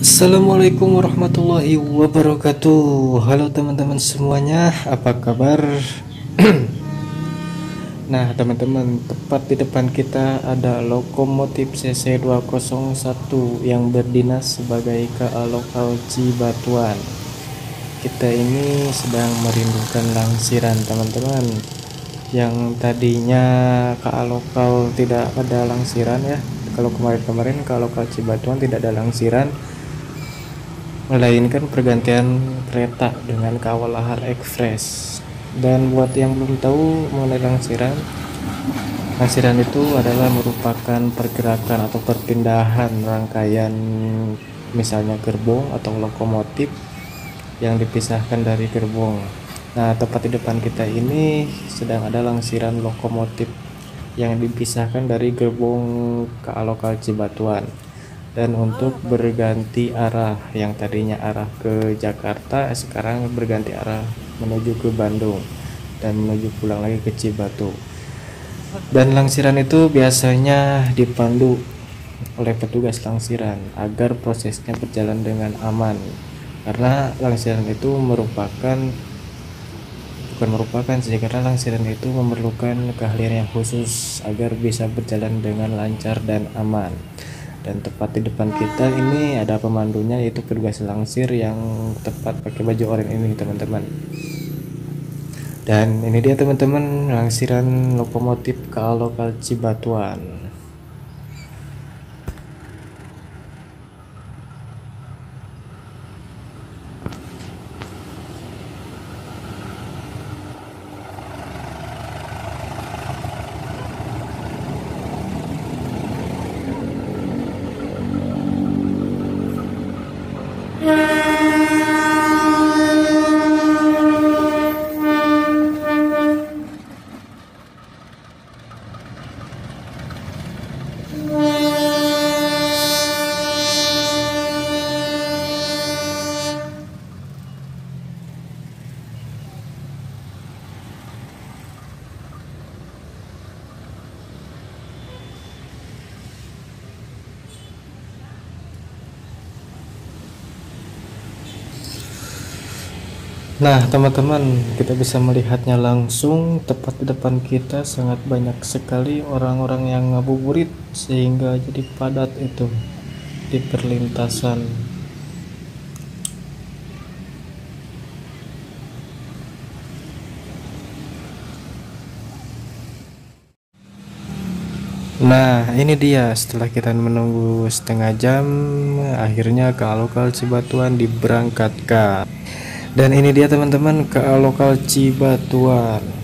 Assalamualaikum warahmatullahi wabarakatuh. Halo teman-teman semuanya Apa kabar? nah teman-teman Tepat di depan kita ada lokomotif CC201 Yang berdinas sebagai KA lokal Cibatuan. Kita ini sedang merindukan langsiran teman-teman. Yang tadinya KA lokal tidak ada langsiran ya. Kalau kemarin-kemarin kalau lokal Cibatuan tidak ada langsiran melainkan pergantian kereta dengan kawal lahar ekspres. Dan buat yang belum tahu mengenai langsiran langsiran itu adalah merupakan pergerakan atau perpindahan rangkaian misalnya gerbong atau lokomotif yang dipisahkan dari gerbong. Nah tepat di depan kita ini sedang ada langsiran lokomotif yang dipisahkan dari gerbong ke lokal Cibatuan dan untuk berganti arah yang tadinya arah ke Jakarta sekarang berganti arah menuju ke Bandung dan menuju pulang lagi ke Cibatu. Dan langsiran itu biasanya dipandu oleh petugas langsiran agar prosesnya berjalan dengan aman. Karena langsiran itu merupakan bukan merupakan sih karena langsiran itu memerlukan keahlian yang khusus agar bisa berjalan dengan lancar dan aman dan tepat di depan kita ini ada pemandunya yaitu petugas langsir yang tepat pakai baju oranye ini teman-teman. Dan ini dia teman-teman langsiran lokomotif ke lokal Cibatuan Nah, teman-teman, kita bisa melihatnya langsung. Tepat di depan kita sangat banyak sekali orang-orang yang ngabuburit sehingga jadi padat itu di perlintasan. Nah, ini dia. Setelah kita menunggu setengah jam, akhirnya ke lokal Cibatuan diberangkatkan dan ini dia teman-teman ke lokal Cibatuan